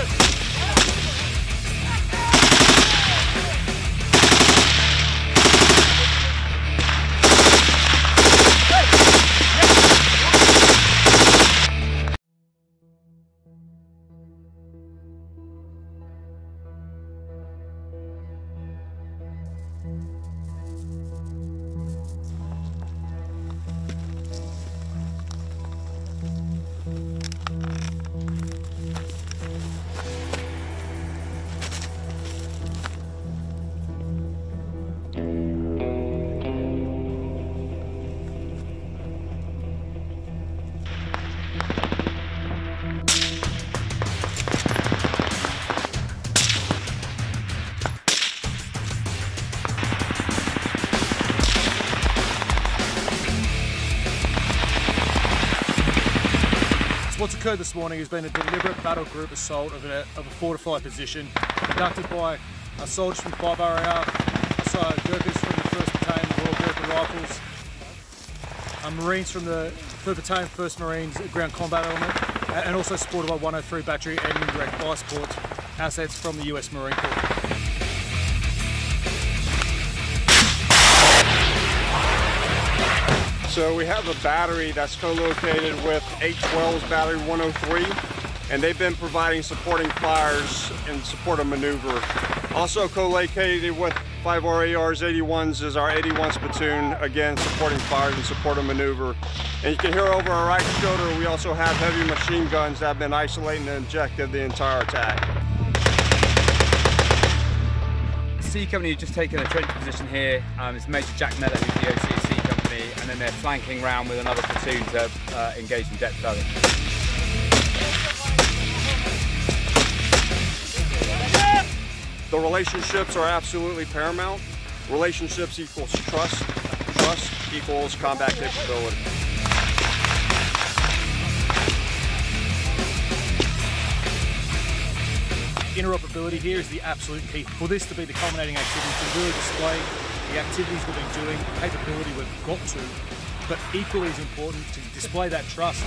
Listen. What's occurred this morning has been a deliberate battle group assault of a, of a fortified position conducted by our soldiers from 5 RAR, our Gurkhas from the 1st Battalion Royal Gurkha Rifles, our Marines from the 3rd Battalion 1st Marines Ground Combat Element, and also supported by 103 Battery and indirect fire support assets from the US Marine Corps. So we have a battery that's co-located with 812's Battery 103, and they've been providing supporting fires in support of maneuver. Also co-located with 5RAR's 81s is our 81s platoon, again supporting fires in support of maneuver. And you can hear over our right shoulder, we also have heavy machine guns that have been isolating and injected the entire attack. C Company just taken a trench position here. Um, it's Major Jack Mellor who's the OCC company, and then they're flanking round with another platoon to uh, engage in depth cover. The relationships are absolutely paramount. Relationships equals trust. Trust equals combat capability. interoperability here is the absolute key. For this to be the culminating activity, to really display the activities we've been doing, the capability we've got to, but equally as important to display that trust.